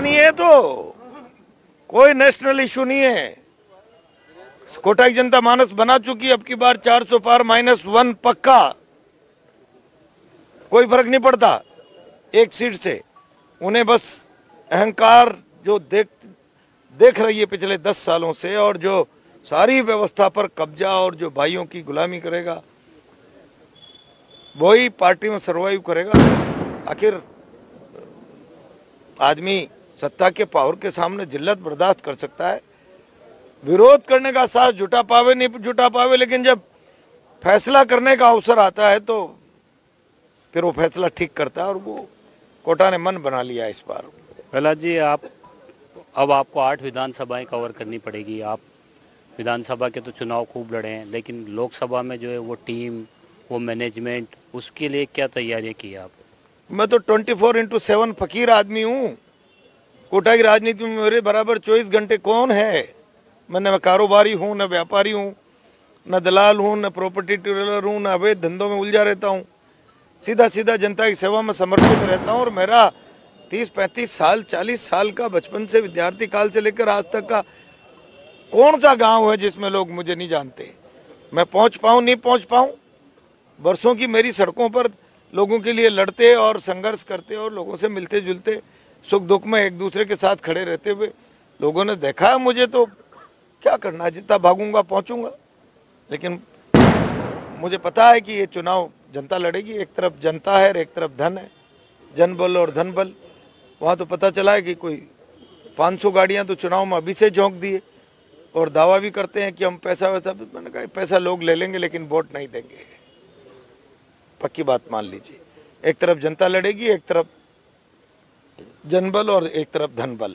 नहीं है तो। कोई नेशनल इशू नहीं है। कोटा की जनता मानस बना चुकी अब की बार 400 पार माइनस वन पक्का। कोई फ़र्क नहीं पड़ता, एक सीट से। उन्हें बस अहंकार जो देख देख रही है पिछले दस सालों से और जो सारी व्यवस्था पर कब्जा और जो भाइयों की गुलामी करेगा, वही पार्टी में सरवाइव करेगा। आखिर आदमी सत्ता के पावर के सामने जिल्लत बर्दाश्त कर सकता है। विरोध करने का साथ जुटा पावे नहीं जुटा पावे लेकिन जब फैसला करने का अवसर आता है तो फिर वो फैसला ठीक करता है और वो कोटा ने मन बना लिया इस बार। प्रहलाद जी आप अब आपको आठ विधानसभाएँ कवर करनी पड़ेगी। आप विधानसभा के तो चुनाव खूब लड़े हैं लेकिन लोकसभा में जो है वो टीम वो मैनेजमेंट उसके लिए क्या तैयारियाँ की आप? मैं तो 24 फोर इंटू सेवन फकीर आदमी हूँ। कोटा की राजनीति में मेरे बराबर 24 घंटे कौन है? मैं न कारोबारी हूँ, न व्यापारी हूँ, न दलाल हूँ, न प्रॉपर्टी डीलर हूँ, न अवैध धंधों में उलझा रहता हूँ। सीधा सीधा जनता की सेवा में समर्पित रहता हूँ और मेरा तीस, पैंतीस साल, चालीस साल का बचपन से विद्यार्थी काल से लेकर आज तक का कौन सा गाँव है जिसमें लोग मुझे नहीं जानते? मैं पहुँच पाऊँ, नहीं पहुँच पाऊँ? वर्षों की मेरी सड़कों पर लोगों के लिए लड़ते और संघर्ष करते और लोगों से मिलते जुलते सुख दुख में एक दूसरे के साथ खड़े रहते हुए लोगों ने देखा है मुझे तो क्या करना, जितना भागूँगा, पहुंचूँगा। लेकिन मुझे पता है कि ये चुनाव जनता लड़ेगी, एक तरफ़ जनता है और एक तरफ़ धन है। जन बल और धन बल। वहाँ तो पता चला है कि कोई 500 गाड़ियाँ तो चुनाव में अभी से झोंक दिए और दावा भी करते हैं कि हम पैसा वैसा मैंने कहा, पैसा लोग ले लेंगे, लेकिन वोट नहीं देंगे। पक्की बात मान लीजिए। एक तरफ़ जनता लड़ेगी, एक तरफ़ जनबल और एक तरफ़ धन बल